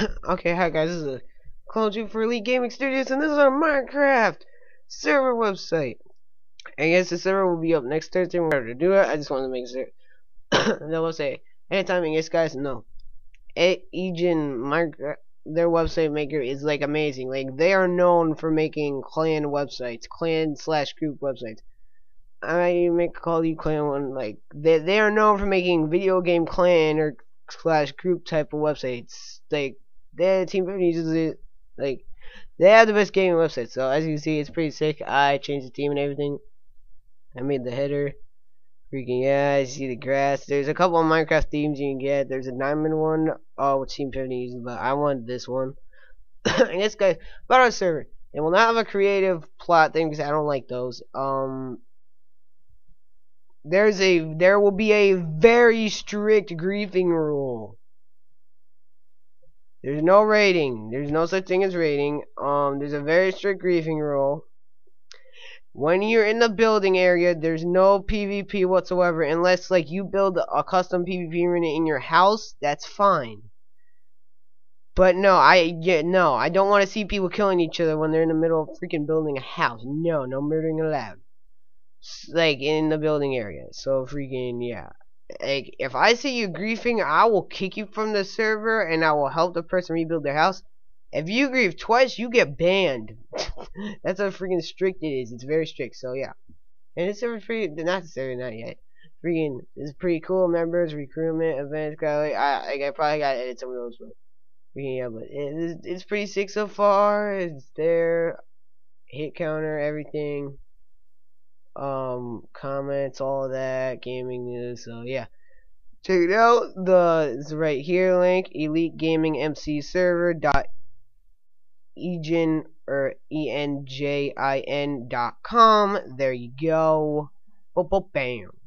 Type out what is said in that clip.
okay, hi guys, this is a Klone for Elite Gaming Studios, and this is our Minecraft server website. I guess the server will be up next Thursday when we're to do it. I just wanted to make sure. then we'll say, anytime, I guess guys, no. Enjin Minecraft, their website maker is like amazing. Like, they are known for making clan websites, clan slash group websites. I make call you clan one, like, they, they are known for making video game clan or slash group type of websites. Like their team uses it like they have the best gaming website. So as you can see, it's pretty sick. I changed the team and everything. I made the header. Freaking yeah, I see the grass. There's a couple of Minecraft themes you can get. There's a diamond one, oh, which Team 50 uses, but I want this one. and this guy, about our server, it will not have a creative plot thing because I don't like those. Um, there's a there will be a very strict griefing rule. There's no rating. There's no such thing as rating. Um, there's a very strict griefing rule. When you're in the building area, there's no PvP whatsoever unless like you build a custom PvP arena in your house. That's fine. But no, I yeah, no, I don't want to see people killing each other when they're in the middle of freaking building a house. No, no murdering allowed like in the building area. So freaking yeah. Like if I see you griefing, I will kick you from the server and I will help the person rebuild their house. If you grief twice, you get banned. That's how freaking strict it is. It's very strict. So yeah. And it's server free not necessarily not yet. Freaking it's pretty cool. Members, recruitment, events, I I, I probably gotta edit some of those but freaking yeah, but it's it's pretty sick so far. It's there. Hit counter, everything um, comments, all that, gaming news. So yeah, check it out. The it's right here link Elite Gaming MC Server dot enjin or e n j i n dot com. There you go. Boop, bam.